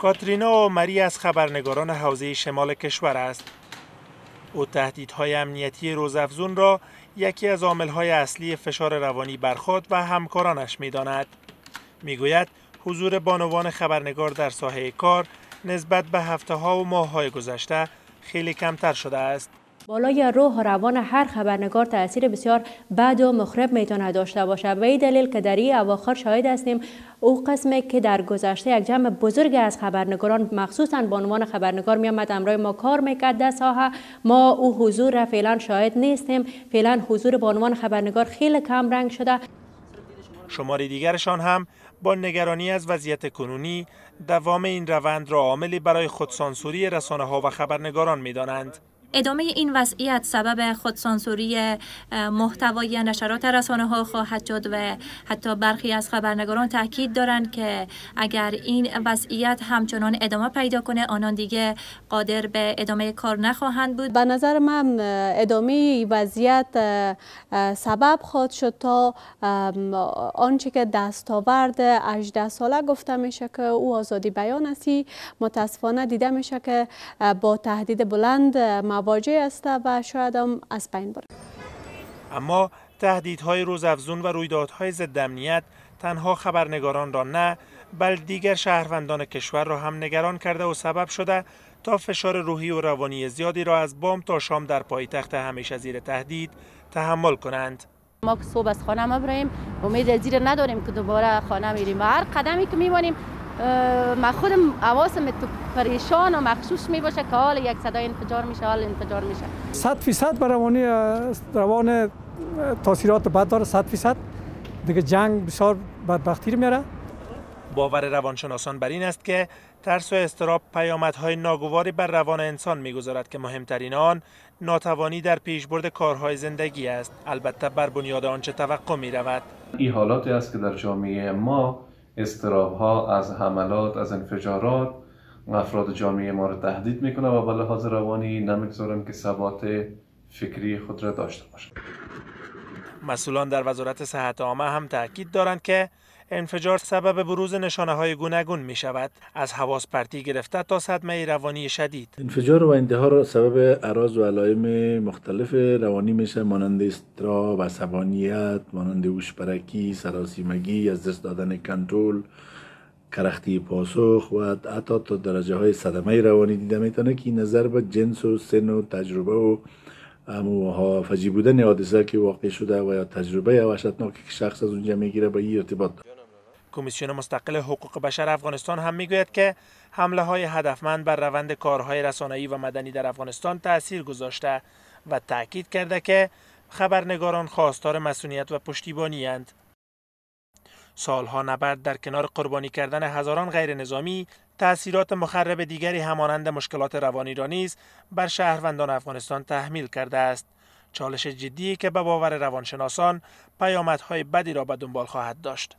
کاترینا مری از خبرنگاران حوزه شمال کشور است. او تهدیدهای امنیتی روزافزون را یکی از عاملهای اصلی فشار روانی بر خود و همکارانش می‌داند. می‌گوید حضور بانوان خبرنگار در ساحه کار نسبت به هفته ها و ماه های گذشته خیلی کمتر شده است. بالای روح و روان هر خبرنگار تاثیر بسیار بد و مخرب می‌تونه داشته باشه. به این دلیل که در این اواخر شاهد هستیم او قسمی که در گذشته یک جمع بزرگ از خبرنگاران مخصوصا به عنوان خبرنگار میامد امرای ما کار می‌کرد. در ساحه ما او حضور را فعلا شاهد نیستیم. فعلا حضور به عنوان خبرنگار خیلی کم رنگ شده. شمار دیگرشان هم با نگرانی از وضعیت کنونی دوام این روند را عاملی برای خودسانسوری رسانه ها و خبرنگاران می دانند. ادامه این وضعیت سبب خودسانسوری محتوای نشرات رسانه ها خواهد شد و حتی برخی از خبرنگاران تاکید دارند که اگر این وضعیت همچنان ادامه پیدا کنه آنان دیگه قادر به ادامه کار نخواهند بود. به نظر من ادامه وضعیت سبب خواهد شد تا آنچه که دستاورد 18 ساله گفته میشه که او آزادی بیان است. متاسفانه دیده میشه که با تهدید بلند مواجه است و شاید هم از بین بره اما تهدیدهای روزافزون و رویدادهای ضد امنیت تنها خبرنگاران را نه بل دیگر شهروندان کشور را هم نگران کرده و سبب شده تا فشار روحی و روانی زیادی را از بام تا شام در پایتخت همیشه زیر تهدید تحمل کنند. ما که صبح از خانه بریم امید زیر نداریم که دوباره خانه میریم و هر قدمی که میمانیم ما خودم حواسم تو پریشان و مخشوش می باشه که حال یک صدای انفجار میشه حال انفجار میشه. صد فیصد بر روانی روان تاثیرات بد داره صد فیصد. دیگه جنگ بسیار بدبختی میاره. باور روانشناسان بر این است که ترس و استراب پیامدهای ناگواری بر روان انسان می‌گذارد که مهمترین آن ناتوانی در پیشبرد کارهای زندگی است. البته بر بنیاد آنچه توقع می رود این حالاتی است که در جامعه ما استراب ها از حملات از انفجارات افراد جامعه ما را تهدید می‌کنه و به لحاظ روانی نمی‌گذارن که ثبات فکری خود را داشته باشند. مسئولان در وزارت صحت عامه هم تاکید دارند که انفجار سبب بروز نشانه های گوناگون می شود از حواس پرتی گرفته تا صدمه روانی شدید. انفجار و انتحار سبب اراز و علائم مختلف روانی میشه. مانند استرا و عصبانیت مانند هوشپرکی سراسیمگی از دست دادن کنترل کرختی پاسخ و حتی تا درجه های صدمه روانی دیده می‌تونه که نظر به جنس و سن و تجربه و امو فجی بودن حادثه که واقع شده و یا تجربه وحشتناکی که شخص از اونجا می‌گیره به این ارتباط. داره کمیسیون مستقل حقوق بشر افغانستان هم می‌گوید که حمله های هدفمند بر روند کارهای رسانه‌ای و مدنی در افغانستان تاثیر گذاشته و تاکید کرده که خبرنگاران خواستار مسئولیت و پشتیبانی اند. سالها نبرد در کنار قربانی کردن هزاران غیر نظامی تأثیرات مخرب دیگری همانند مشکلات روانی را نیز بر شهروندان افغانستان تحمیل کرده است. چالش جدی که به باور روانشناسان پیامدهای بدی را به دنبال خواهد داشت.